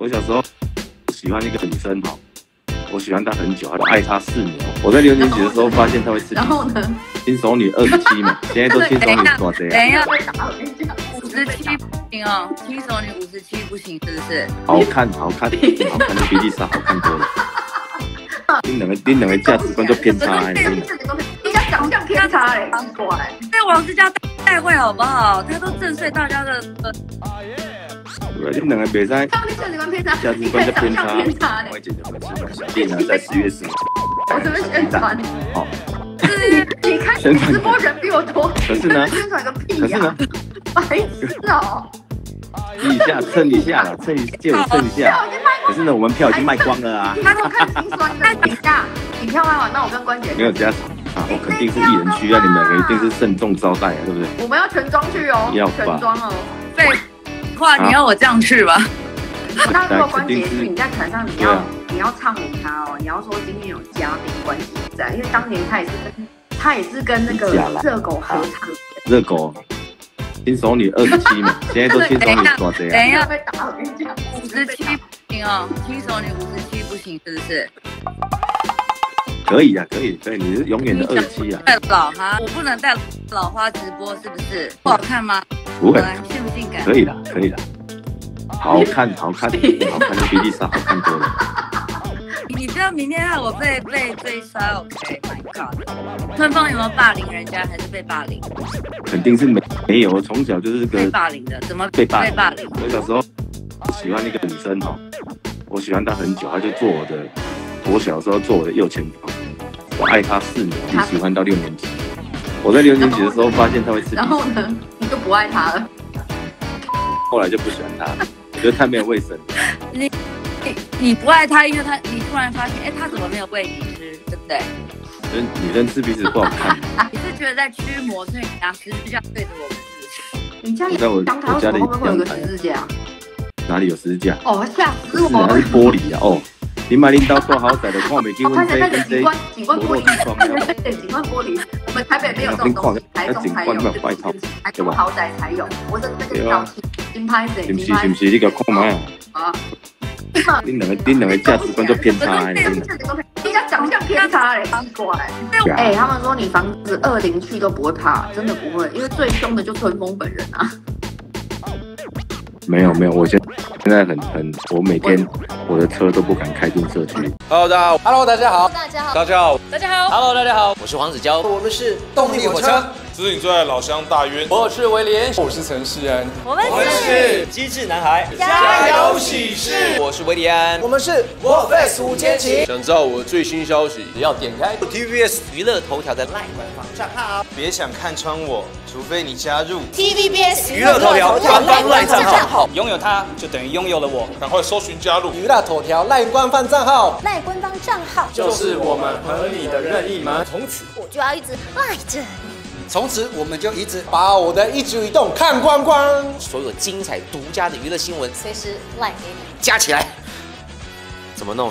我小时候喜欢一个女生哈，我喜欢她很久，我爱她四年。我在六年级的时候发现她会吃然后呢？轻熟女二十七嘛，现在都新手女多少等一下，五十七不行哦，新手女五十七不行，是不是？好看，好看，好看，比丽莎好看多了。你两个，你两个价值观都偏差哎，你们你家长相偏差嘞，奇怪。在王思佳带会好不好？他都震碎大家的呃对你两个比赛他们价值观偏差，价值你观就偏差看长相。偏差呢，在十月十五。我怎么宣传？好，你看直播人比我多，可是呢宣传个屁呀可是呢！，白痴哦！一下蹭一下啦，蹭一借我蹭一下。可是呢，我们票已经卖光了啊，他给我看心酸的，等一下，你票卖完，那我跟关姐没有加场啊，我肯定是艺人区啊，你们两个一定是慎重招待啊，对不对？我们要全装去哦，要全装哦。废话，你要我这样去吧？那 如果关节去，你在台上你要啊你要唱给他哦，你要说今天有嘉宾关节在，因为当年他也是跟他也是跟那个热狗合唱，热狗轻熟女二十七嘛，现在都轻熟女多少等啊？一下，被打，我跟你讲，五十七不行哦，新手女五十七不行，是不是？可以啊，可以，可以，你是永远的二十七啊，带老哈，我不能带老花直播，是不是？不好看吗？不会，来，性不性感？可以的，可以的，好看，好看，好看，比丽莎好看多了。你不要明天害我被被追杀，OK？My God！春风有没有霸凌人家，还是被霸凌？肯定是没没有，我从小就是被霸凌的，怎么被霸凌被霸凌？我小时候喜欢那个女生哦，我喜欢她很久，她就做我的，我小时候做我的右前方，我爱她四年，我喜欢到六年级。我在六年级的时候发现她会吃然后呢，你就不爱他了。后来就不喜欢他了，我觉得太没有卫生。你你你不爱他，因为他你突然发现，哎，他怎么没有喂你吃，对不对？人女生吃鼻子不好看，你是觉得在驱魔，所以你拿十字架对着我们，是不是？你家里我在我阳台为什么后面会有个十字架？哪里有十字架？哦，吓死是啊，我了！它是玻璃啊！哦，你买领导多豪宅的，看我没结我婚这看着那个景这观景观玻璃，景观玻璃，我们台北没有这种东西，台中才有，台中豪宅才有。我是那个小金拍谁？是不是？是不是？你个看麦啊！啊！你两个你两个价值观就偏差哎！你们你家长相偏差嘞，奇怪。哎，他们说你房子二零去都不会怕，真的不会，因为最凶的就春风本人啊。没有没有，我现现在很很，我每天我的车都不敢开进社区。Hello，大家好。Hello，大家好。大家好，大家好。大家好，Hello，大家好。我是黄子佼。我们是动力火车。这是你最爱的老乡大渊。我是威廉。我是陈世安。我们是机智男孩。加油喜事。我是维利安。我们是 Warface 五千起。想知道我的最新消息，只要点开 TVBS 娱乐头条的 LINE 官方账号，别想看穿我，除非你加入。TVBS 娱乐头条官方 LINE 账号，拥有它，就等于拥有了我。赶快搜寻加入。娱乐头条 LINE 官方账号，赖官方账号，就是我们和你的任意门。从此，我就要一直赖着。从此我们就一直把我的一举一动看光光，所有精彩独家的娱乐新闻随时赖给你。加起来，怎么弄？